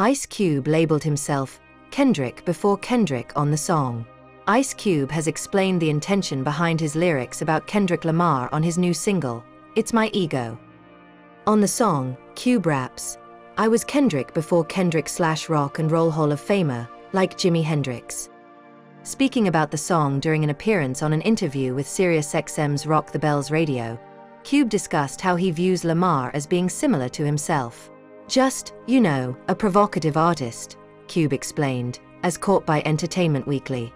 Ice Cube labeled himself Kendrick before Kendrick on the song. Ice Cube has explained the intention behind his lyrics about Kendrick Lamar on his new single, It's My Ego. On the song, Cube raps, I was Kendrick before Kendrick slash rock and roll Hall of Famer, like Jimi Hendrix. Speaking about the song during an appearance on an interview with SiriusXM's Rock the Bells radio, Cube discussed how he views Lamar as being similar to himself. Just, you know, a provocative artist, Cube explained, as caught by Entertainment Weekly.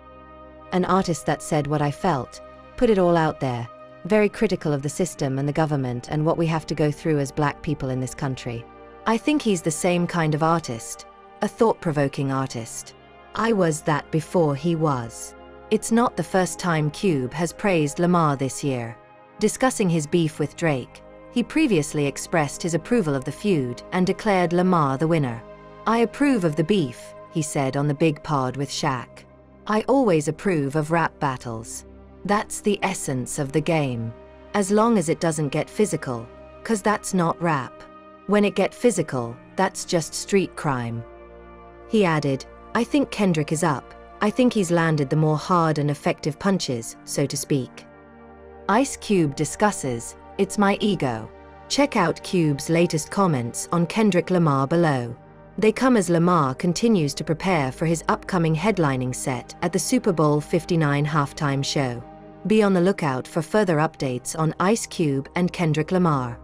An artist that said what I felt, put it all out there, very critical of the system and the government and what we have to go through as black people in this country. I think he's the same kind of artist, a thought provoking artist. I was that before he was. It's not the first time Cube has praised Lamar this year. Discussing his beef with Drake, he previously expressed his approval of the feud and declared Lamar the winner. I approve of the beef, he said on the Big Pod with Shaq. I always approve of rap battles. That's the essence of the game. As long as it doesn't get physical, cause that's not rap. When it get physical, that's just street crime. He added, I think Kendrick is up. I think he's landed the more hard and effective punches, so to speak. Ice Cube discusses, It's My Ego. Check out Cube's latest comments on Kendrick Lamar below. They come as Lamar continues to prepare for his upcoming headlining set at the Super Bowl 59 halftime show. Be on the lookout for further updates on Ice Cube and Kendrick Lamar.